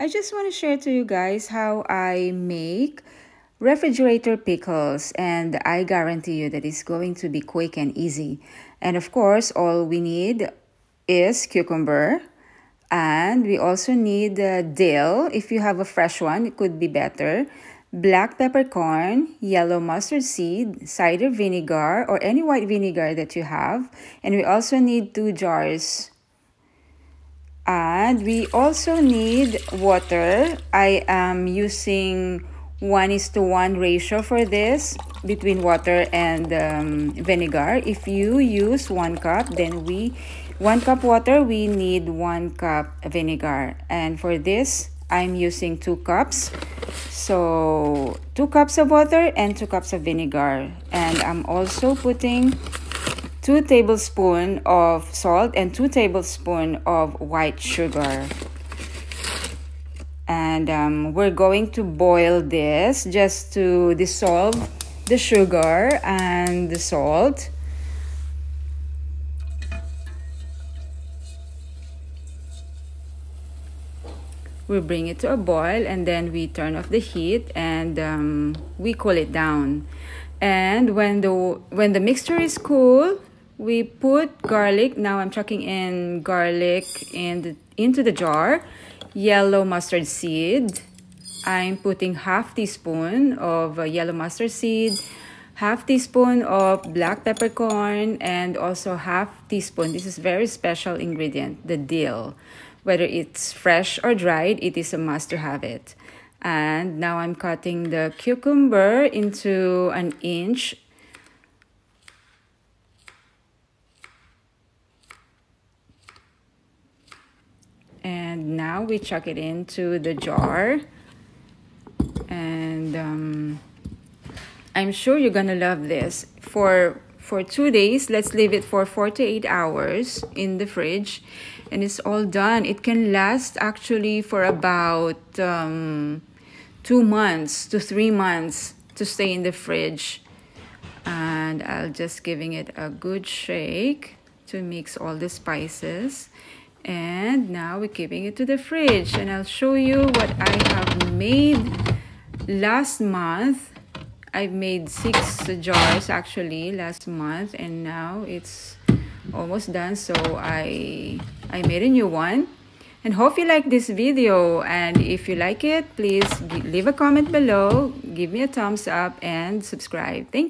I just want to share to you guys how I make refrigerator pickles and I guarantee you that it's going to be quick and easy. And of course, all we need is cucumber and we also need uh, dill. If you have a fresh one, it could be better. Black peppercorn, yellow mustard seed, cider vinegar or any white vinegar that you have. And we also need two jars and we also need water. I am using one is to one ratio for this between water and um, vinegar. If you use one cup then we one cup water we need one cup vinegar. And for this i'm using two cups. So two cups of water and two cups of vinegar. And i'm also putting 2 tablespoons of salt and 2 tablespoons of white sugar. And um, we're going to boil this just to dissolve the sugar and the salt. we bring it to a boil and then we turn off the heat and um, we cool it down and when the when the mixture is cool we put garlic now i'm chucking in garlic in into the jar yellow mustard seed. I'm putting half teaspoon of uh, yellow mustard seed half teaspoon of black peppercorn and also half teaspoon this is very special ingredient the dill. Whether it's fresh or dried it is a must to have it. And now i'm cutting the cucumber into an inch and now we chuck it into the jar. And um, I'm sure you're gonna love this. For for two days let's leave it for 48 hours in the fridge. And it's all done. It can last actually for about um, two months to three months to stay in the fridge. And I'll just giving it a good shake to mix all the spices and now we're keeping it to the fridge. And I'll show you what I have made last month. I've made six jars actually last month. And now it's almost done so I I made a new one. And hope you like this video. And if you like it please leave a comment below give me a thumbs up and subscribe. Thank you